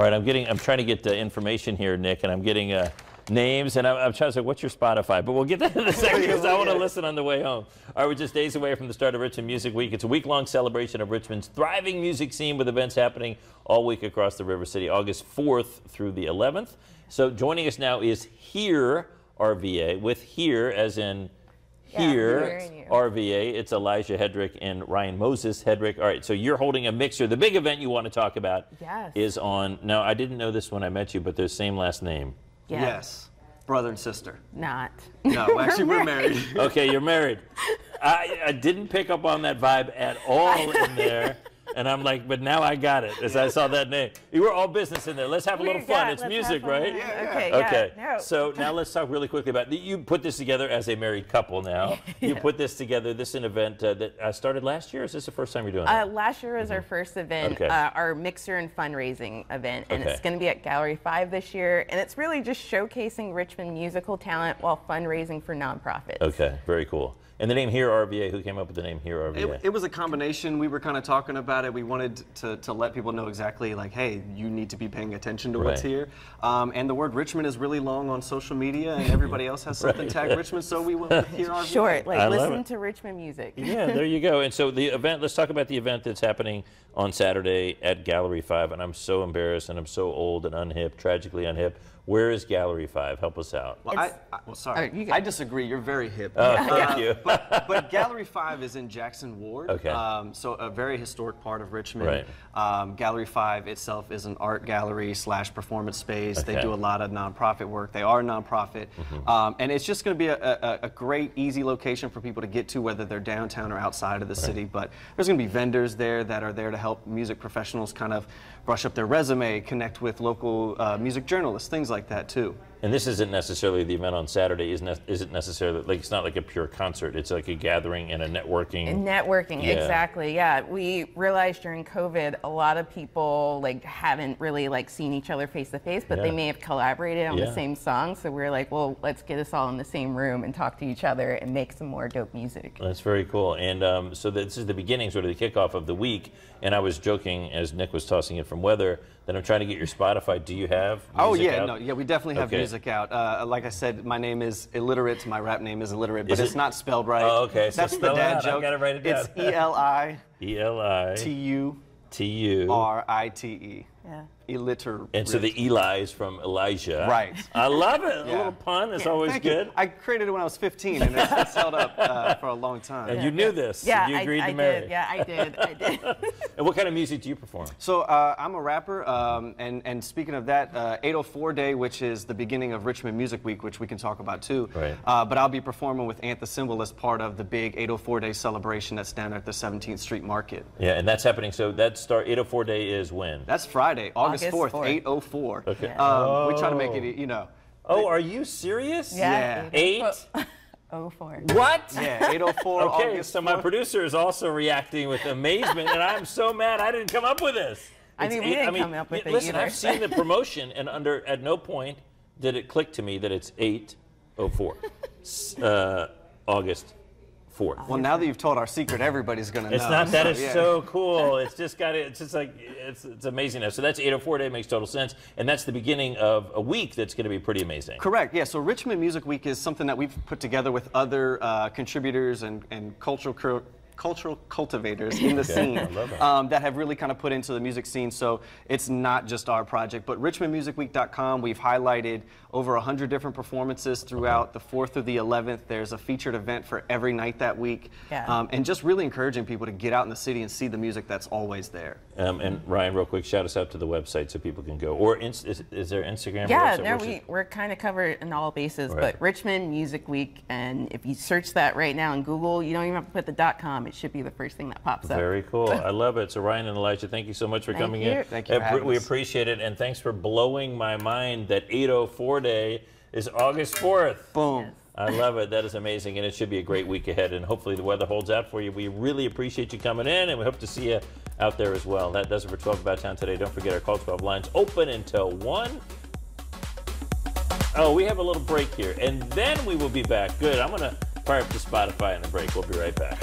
All right, I'm getting, I'm trying to get the information here, Nick, and I'm getting uh, names, and I'm, I'm trying to say, what's your Spotify? But we'll get that in a second because I want to listen on the way home. All right, we're just days away from the start of Richmond Music Week. It's a week-long celebration of Richmond's thriving music scene with events happening all week across the River City, August 4th through the 11th. So joining us now is Here RVA, with Here as in here, hearing you. RVA. It's Elijah Hedrick and Ryan Moses Hedrick. All right, so you're holding a mixer. The big event you want to talk about Yes. is on. Now, I didn't know this when I met you, but they're same last name. Yeah. Yes. Brother and sister. Not. No, actually, we're married. Okay, you're married. I, I didn't pick up on that vibe at all in there. And I'm like, but now I got it as I saw that name. You were all business in there. Let's have a little We fun. It's let's music, fun. right? Yeah, Okay. Okay. Yeah. No. So now let's talk really quickly about you put this together as a married couple. Now you put this together. This is an event uh, that uh, started last year. Is this the first time you're doing Uh, it? last year was our first event, Mm-hmm. Okay. uh, our mixer and fundraising event, and Okay. it's going to be at Gallery 5 this year. And it's really just showcasing Richmond musical talent while fundraising for nonprofits. Okay, very cool. And the name HearRVA. Who came up with the name HearRVA? It, it was a combination. We were kind of talking about it. We wanted to, to let people know exactly, like, hey, you need to be paying attention to what's here. Um, and the word Richmond is really long on social media, and everybody else has something tagged Richmond, so we went with here. RVA. Short, like I love listen to Richmond music. yeah, there you go. And so the event, let's talk about the event that's happening on Saturday at Gallery 5. And I'm so embarrassed and I'm so old and unhip, tragically unhip. Where is Gallery 5? Help us out. Well, I, I, well, sorry. Oh, you. I disagree. You're very hip. Oh, thank you. but, but Gallery 5 is in Jackson Ward. Okay. Um, so a very historic part of Richmond. Right. Um, gallery 5 itself is an art gallery slash performance space. They do a lot of nonprofit work. They are a nonprofit. Mm-hmm. Um, and it's just going to be a, a, a great, easy location for people to get to, whether they're downtown or outside of the city. But there's going to be vendors there that are there to help music professionals kind of brush up their resume, connect with local uh, music journalists, things like that too. And this isn't necessarily the event on Saturday. Isn't isn't necessarily like it's not like a pure concert. It's like a gathering and a networking. And networking, Yeah. exactly. Yeah, we realized during COVID, a lot of people like haven't really like seen each other face to face, but Yeah. they may have collaborated on Yeah. the same song. So we are like, well, let's get us all in the same room and talk to each other and make some more dope music. That's very cool. And um, so this is the beginning, sort of the kickoff of the week. And I was joking as Nick was tossing it from weather that I'm trying to get your Spotify. Do you have? Oh yeah, out? no, yeah, we definitely have Okay. music out. Uh, like I said, my name is illiterate. My rap name is illiterate, but Is it's it? not spelled right. Oh, okay, so That's spell the it dad out. I've joke. gotta write it It's down. E L I E L I T U T U. R I T E. Yeah. Illiterate. And so the Eli is from Elijah. Right. I love it. A little pun is always Thank good. You. I created it when I was 15, and it's, it's held up uh, for a long time. And you knew this. Yeah, You I, agreed I to marry. did. Yeah, I did. I did. And what kind of music do you perform? So uh, I'm a rapper, um, and and speaking of that, uh, 804 Day, which is the beginning of Richmond Music Week, which we can talk about too. Right. Uh, but I'll be performing with Ant the Symbol as part of the big 804 Day celebration that's down at the 17th Street Market. Yeah, and that's happening. So that start 804 day is when? That's Friday, August, August 4th, 4th. 804. Okay. Um, We try to make Oh. it, you know. Oh, are you serious? Yeah. Eight? Oh, four. What? Yeah, 804 Okay, August so my 4th. producer is also reacting with amazement, and I'm so mad I didn't come up with this. I It's mean, we eight- didn't come up with y- it Listen, either. I've seen the promotion, and under at no point did it click to me that it's 804, S- uh, August 4th. Well, now that you've told our secret, everybody's going to know. It's not that so, is yeah. so cool. It's just got it. It's just like it's it's amazing. So that's 804 day makes total sense, and that's the beginning of a week that's going to be pretty amazing. Correct. Yeah. So Richmond Music Week is something that we've put together with other uh, contributors and, and cultural cur- cultural cultivators in the scene that. um, that have really kind of put into the music scene. So it's not just our project, but RichmondMusicWeek.com. We've highlighted over 100 different performances throughout the 4th through the 11th. There's a featured event for every night that week, Yeah. um, and just really encouraging people to get out in the city and see the music that's always there. Um, and Ryan, real quick, shout us out to the website so people can go. Or inst- is, is there Instagram? or Yeah, website? there Where's we, we're kind of covered in all bases, Right. but Richmond Music Week, and if you search that right now in Google, you don't even have to put the dot com. It should be the first thing that pops up. Very cool. I love it. So Ryan and Elijah, thank you so much for Thank coming you. in. Thank you for Uh, we us. appreciate it, and thanks for blowing my mind that 804 day is August 4th. Boom. I love it. That is amazing, and it should be a great week ahead. And hopefully the weather holds out for you. We really appreciate you coming in, and we hope to see you out there as well. That does it for 12 About Town today. Don't forget our Call 12 lines open until 1. Oh, we have a little break here, and then we will be back. Good. I'm going to fire up the Spotify in the break. We'll be right back.